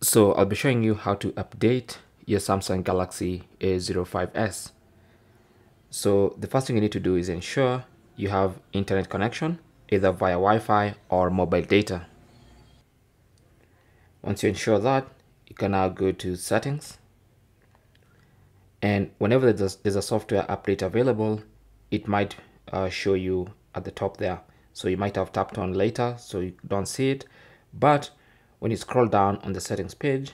So I'll be showing you how to update your Samsung Galaxy A05s. So the first thing you need to do is ensure you have internet connection either via Wi-Fi or mobile data. Once you ensure that, you can now go to settings and whenever there's there's a software update available, it might uh, show you at the top there. So you might have tapped on later so you don't see it. But when you scroll down on the settings page,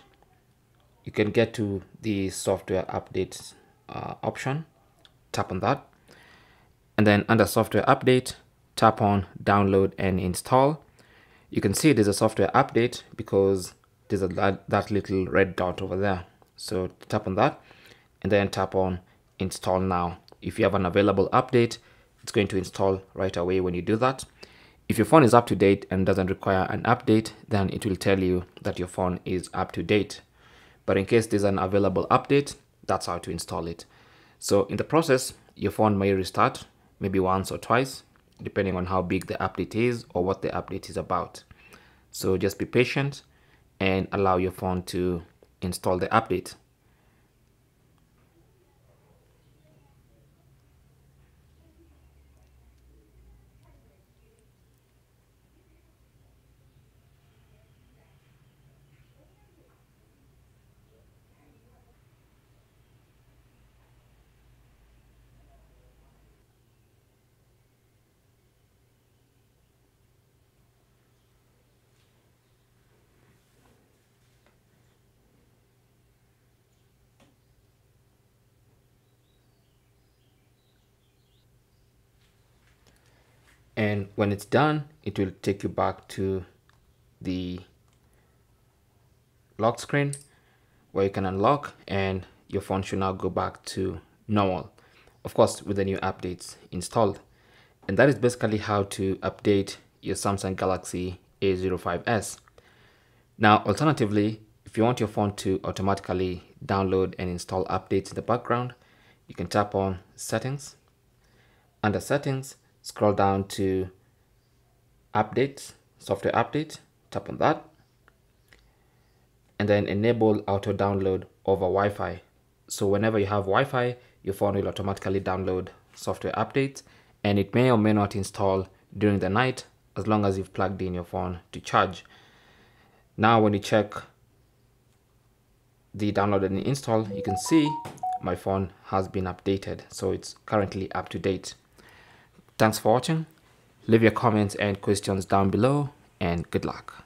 you can get to the software update uh, option. Tap on that. And then under software update, tap on download and install. You can see there's a software update because there's a, that, that little red dot over there. So tap on that and then tap on install now. If you have an available update, it's going to install right away when you do that. If your phone is up to date and doesn't require an update, then it will tell you that your phone is up to date. But in case there's an available update, that's how to install it. So in the process, your phone may restart maybe once or twice, depending on how big the update is or what the update is about. So just be patient and allow your phone to install the update. And when it's done it will take you back to the lock screen where you can unlock and your phone should now go back to normal. Of course with the new updates installed. And that is basically how to update your Samsung Galaxy A05s now alternatively if you want your phone to automatically download and install updates in the background you can tap on settings. Under settings scroll down to updates, software update, tap on that, and then enable auto download over Wi-Fi. So whenever you have Wi-Fi, your phone will automatically download software updates and it may or may not install during the night as long as you've plugged in your phone to charge. Now when you check the download and install, you can see my phone has been updated. So it's currently up to date. Thanks for watching. Leave your comments and questions down below and good luck.